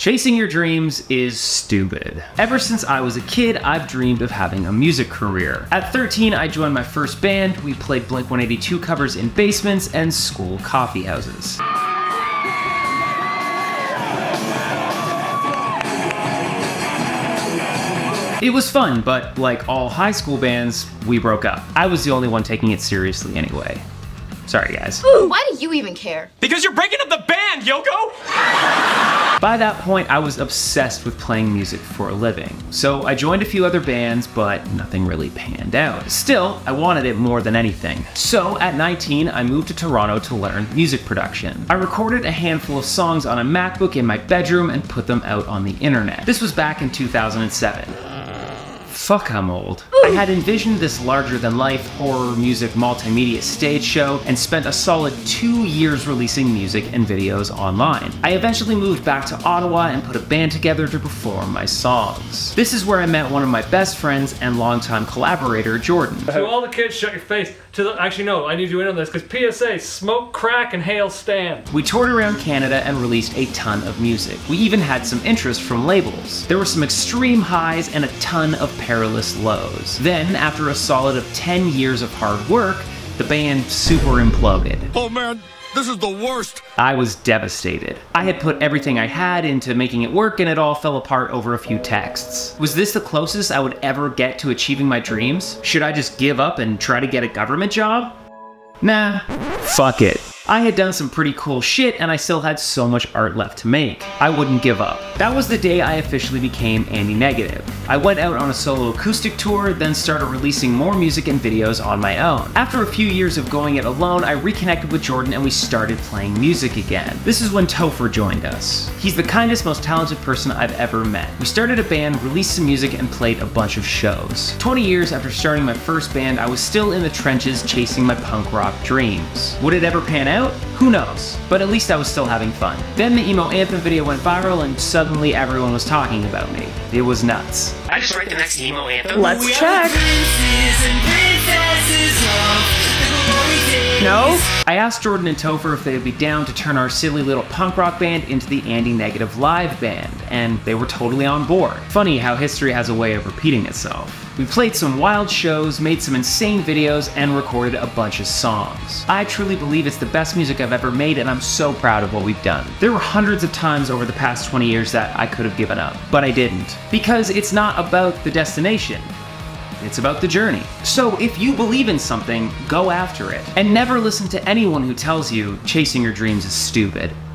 Chasing your dreams is stupid. Ever since I was a kid, I've dreamed of having a music career. At 13, I joined my first band. We played Blink 182 covers in basements and school coffee houses. It was fun, but like all high school bands, we broke up. I was the only one taking it seriously anyway. Sorry, guys. Why do you even care? Because you're breaking up the band, Yoko! By that point, I was obsessed with playing music for a living. So I joined a few other bands, but nothing really panned out. Still, I wanted it more than anything. So at 19, I moved to Toronto to learn music production. I recorded a handful of songs on a MacBook in my bedroom and put them out on the internet. This was back in 2007. Fuck, I'm old. I had envisioned this larger than life horror music multimedia stage show and spent a solid two years releasing music and videos online. I eventually moved back to Ottawa and put a band together to perform my songs. This is where I met one of my best friends and longtime collaborator, Jordan. To all the kids, shut your face. To the actually no, I need you in on this because PSA: smoke, crack, and hail Satan. We toured around Canada and released a ton of music. We even had some interest from labels. There were some extreme highs and a ton of perilous lows. Then, after a solid of 10 years of hard work, the band super imploded. Oh man, this is the worst. I was devastated. I had put everything I had into making it work and it all fell apart over a few texts. Was this the closest I would ever get to achieving my dreams? Should I just give up and try to get a government job? Nah, fuck it. I had done some pretty cool shit and I still had so much art left to make. I wouldn't give up. That was the day I officially became Anndy Negative. I went out on a solo acoustic tour, then started releasing more music and videos on my own. After a few years of going it alone, I reconnected with Jordan and we started playing music again. This is when Topher joined us. He's the kindest, most talented person I've ever met. We started a band, released some music, and played a bunch of shows. 20 years after starting my first band, I was still in the trenches chasing my punk rock dreams. Would it ever pan out? Who knows? But at least I was still having fun. Then the emo anthem video went viral and suddenly everyone was talking about me. It was nuts. I just write the next emo anthem. Let's check. No? I asked Jordan and Topher if they would be down to turn our silly little punk rock band into the Anndy Negative live band, and they were totally on board. Funny how history has a way of repeating itself. We played some wild shows, made some insane videos, and recorded a bunch of songs. I truly believe it's the best music I've ever made, and I'm so proud of what we've done. There were hundreds of times over the past 20 years that I could have given up, but I didn't. Because it's not about the destination. It's about the journey. So if you believe in something, go after it. And never listen to anyone who tells you chasing your dreams is stupid.